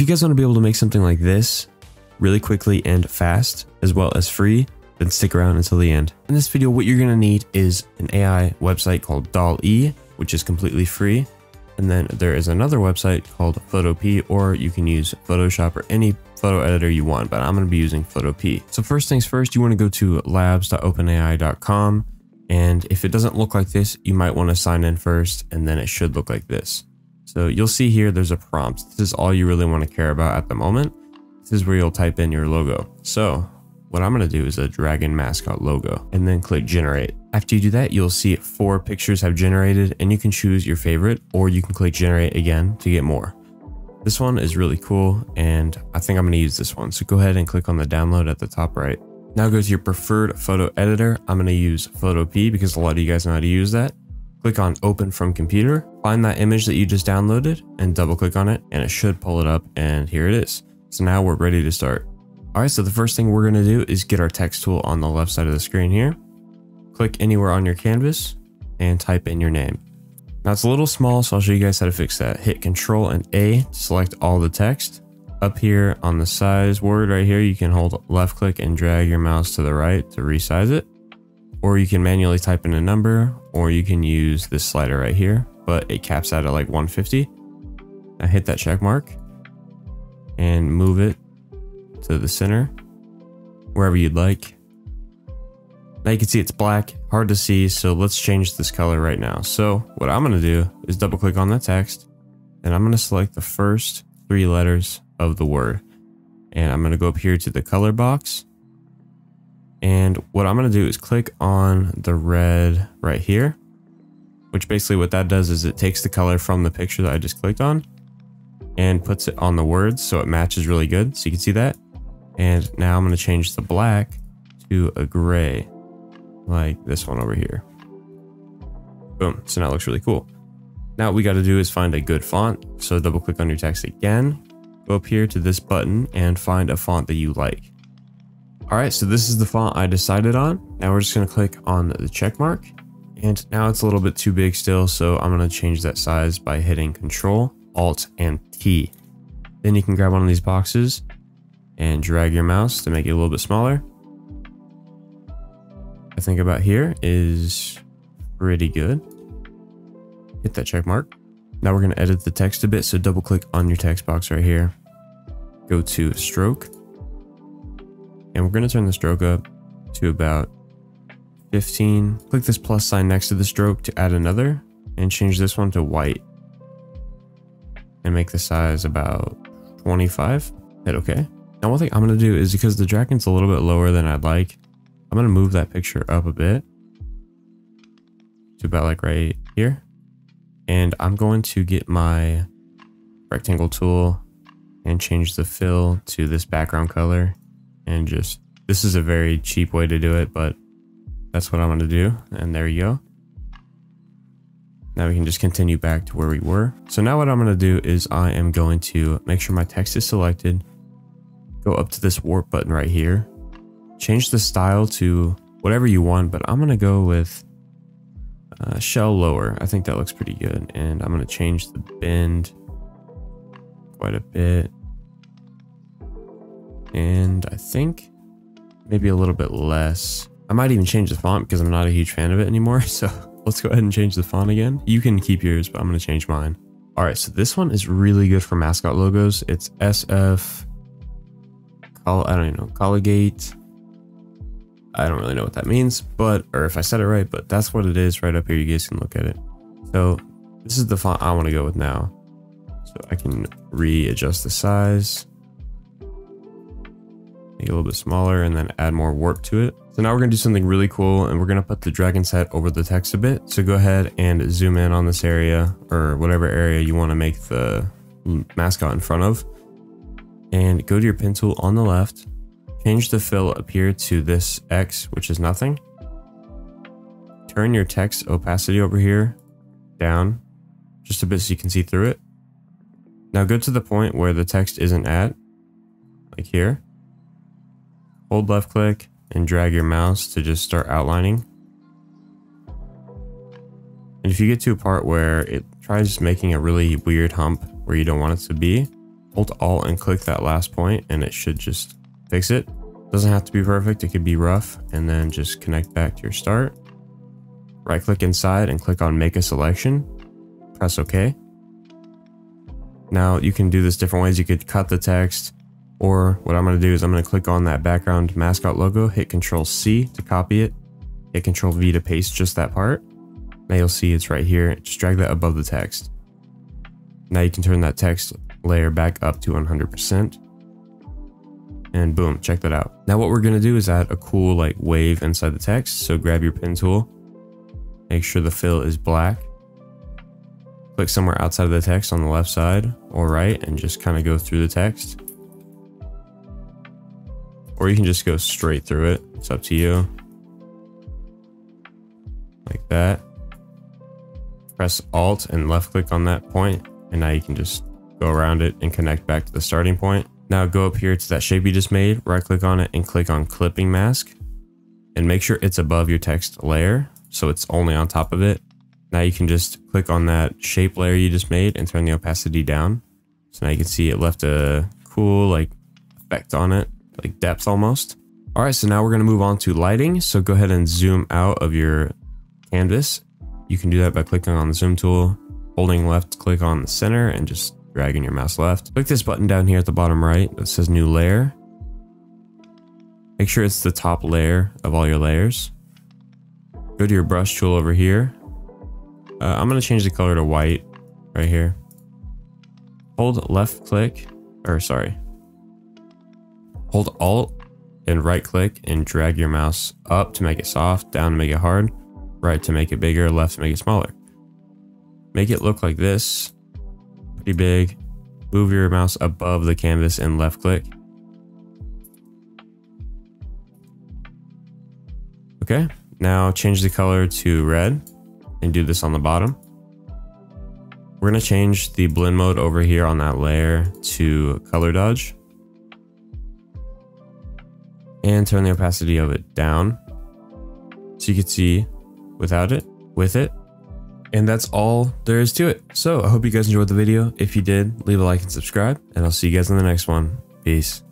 If you guys want to be able to make something like this really quickly and fast, as well as free, then stick around until the end. In this video, what you're going to need is an AI website called DALL-E, which is completely free. And then there is another website called Photopea, or you can use Photoshop or any photo editor you want, but I'm going to be using Photopea. So first things first, you want to go to labs.openai.com. And if it doesn't look like this, you might want to sign in first, and then it should look like this. So you'll see here, there's a prompt. This is all you really want to care about at the moment. This is where you'll type in your logo. So what I'm going to do is a dragon mascot logo and then click generate. After you do that, you'll see four pictures have generated and you can choose your favorite or you can click generate again to get more. This one is really cool and I think I'm going to use this one. So go ahead and click on the download at the top right. Now go to your preferred photo editor. I'm going to use Photopea because a lot of you guys know how to use that. Click on open from computer, find that image that you just downloaded and double click on it and it should pull it up and here it is. So now we're ready to start. All right, so the first thing we're gonna do is get our text tool on the left side of the screen here. Click anywhere on your canvas and type in your name. Now it's a little small, so I'll show you guys how to fix that. Hit Control and A to select all the text. Up here on the size word right here, you can hold left click and drag your mouse to the right to resize it. Or you can manually type in a number, or you can use this slider right here, but it caps out at like 150. Now hit that check mark and move it to the center, wherever you'd like. Now you can see it's black, hard to see, so let's change this color right now. So what I'm going to do is double click on that text, and I'm going to select the first three letters of the word. And I'm going to go up here to the color box. And what I'm going to do is click on the red right here, which basically what that does is it takes the color from the picture that I just clicked on and puts it on the words so it matches really good. So you can see that. And now I'm going to change the black to a gray, like this one over here. Boom. So now it looks really cool. Now what we got to do is find a good font. So double click on your text again, go up here to this button and find a font that you like. All right, so this is the font I decided on. Now we're just to click on the check mark. And now it's a little bit too big still, so I'm to change that size by hitting Control, Alt, and T. Then you can grab one of these boxes and drag your mouse to make it a little bit smaller. I think about here is pretty good. Hit that check mark. Now we're to edit the text a bit, so double click on your text box right here. Go to stroke. And we're going to turn the stroke up to about 15. Click this plus sign next to the stroke to add another and change this one to white. And make the size about 25. Hit OK. Now one thing I'm going to do is because the dragon's a little bit lower than I'd like, I'm going to move that picture up a bit to about like right here. And I'm going to get my rectangle tool and change the fill to this background color and just, this is a very cheap way to do it, but that's what I'm going to do. And there you go. Now we can just continue back to where we were. So now what I'm going to do is I am going to make sure my text is selected go up to this warp button right here, change the style to whatever you want, but I'm going to go with uh, shell lower. I think that looks pretty good. And I'm going to change the bend quite a bit. And I think maybe a little bit less. I might even change the font because I'm not a huge fan of it anymore. So let's go ahead and change the font again. You can keep yours, but I'm going to change mine. All right, so this one is really good for mascot logos. It's SF I don't even know, colligate. I don't really know what that means, but, or if I said it right, but that's what it is right up here. You guys can look at it. So this is the font I want to go with now. So I can readjust the size, a little bit smaller and then add more warp to it. So now we're to do something really cool and we're to put the dragon's head over the text a bit. So go ahead and zoom in on this area or whatever area you want to make the mascot in front of and go to your pen tool on the left, change the fill up here to this X, which is nothing. Turn your text opacity over here down just a bit so you can see through it. Now go to the point where the text isn't at, like here. Hold left click and drag your mouse to just start outlining. And if you get to a part where it tries making a really weird hump where you don't want it to be, hold alt and click that last point and it should just fix it. Doesn't have to be perfect, it could be rough and then just connect back to your start. Right click inside and click on make a selection. Press OK. Now you can do this different ways. You could cut the text or what I'm going to do is I'm going to click on that background mascot logo, hit control C to copy it, hit control V to paste just that part. Now you'll see it's right here. Just drag that above the text. Now you can turn that text layer back up to 100%. And boom, check that out. Now what we're going to do is add a cool like wave inside the text. So grab your pen tool, make sure the fill is black, click somewhere outside of the text on the left side or right and just kind of go through the text. Or you can just go straight through it. It's up to you. Like that. Press Alt and left click on that point, and now you can just go around it and connect back to the starting point. Now go up here to that shape you just made, right click on it and click on clipping mask and make sure it's above your text layer so it's only on top of it. Now you can just click on that shape layer you just made and turn the opacity down. So now you can see it left a cool like effect on it, like depth almost. All right, so now we're gonna move on to lighting. So go ahead and zoom out of your canvas. You can do that by clicking on the zoom tool, holding left click on the center and just dragging your mouse left. Click this button down here at the bottom right that says new layer. Make sure it's the top layer of all your layers. Go to your brush tool over here. Uh, I'm going to change the color to white right here. Hold left click, or sorry. Hold alt and right click and drag your mouse up to make it soft, down to make it hard, right to make it bigger, left to make it smaller. Make it look like this pretty big. Move your mouse above the canvas and left click. Okay, now change the color to red and do this on the bottom. We're gonna change the blend mode over here on that layer to color dodge. And turn the opacity of it down. So you can see without it, with it, and that's all there is to it. So I hope you guys enjoyed the video. If you did, leave a like and subscribe, and I'll see you guys in the next one. Peace.